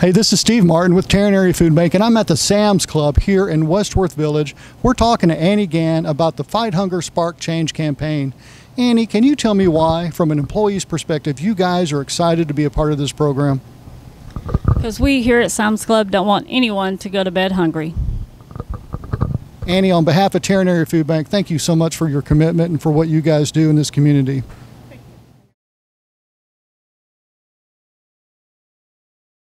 Hey, this is Steve Martin with Tarrant Area Food Bank, and I'm at the Sam's Club here in Westworth Village. We're talking to Annie Gann about the Fight Hunger Spark Change campaign. Annie, can you tell me why, from an employee's perspective, you guys are excited to be a part of this program? Because we here at Sam's Club don't want anyone to go to bed hungry. Annie, on behalf of Tarrant Area Food Bank, thank you so much for your commitment and for what you guys do in this community.